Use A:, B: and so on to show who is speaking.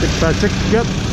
A: Çık ben çık. Gel.